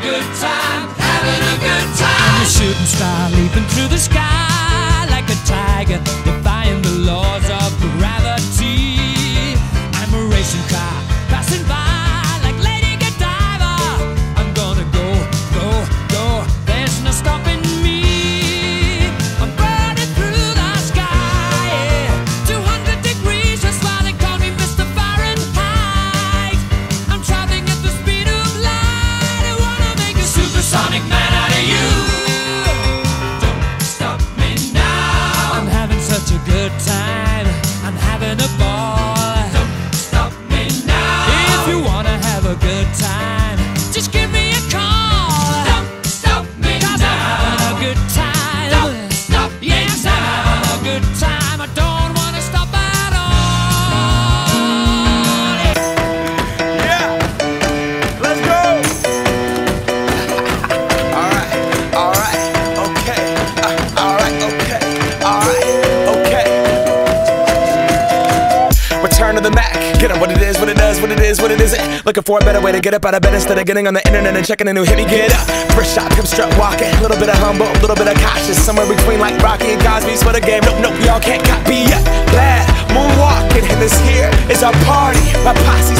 A good time, having a good time. I'm a shooting star leaping through the sky Return to the Mac. Get 'em what it is, what it does, what it is, what it isn't. Looking for a better way to get up out of bed instead of getting on the internet and checking a new hit. Me get up. First shot, come strut walking. Little bit of humble, a little bit of cautious. Somewhere between like Rocky and Cosby's for the game. Nope, nope, y'all can't copy yet. Glad moonwalking, and this here is our party. My posse's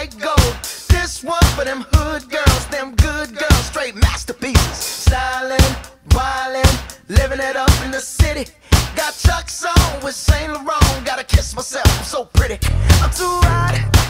white gold. This one for them hood girls, them good girls, straight masterpieces. Stylin', wildin', living it up in the city. Got Chuck's on with Saint Laurent. Gotta kiss myself, I'm so pretty. I'm too hot.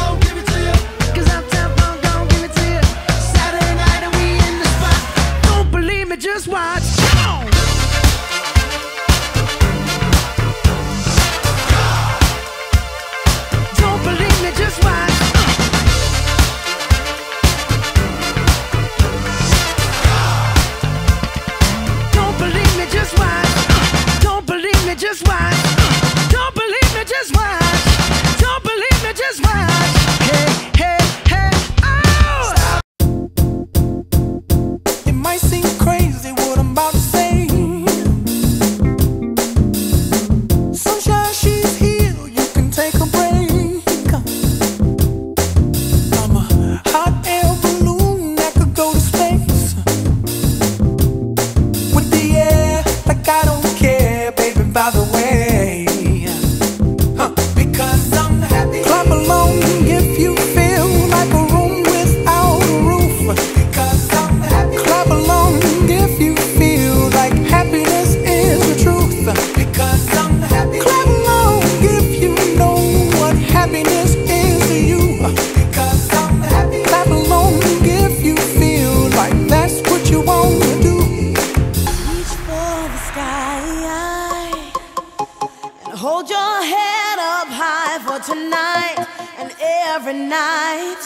for tonight and every night.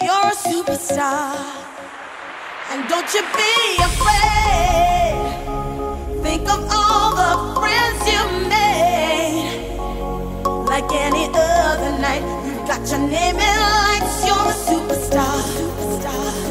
You're a superstar. And don't you be afraid. Think of all the friends you made. Like any other night, you've got your name in lights. You're a superstar. superstar.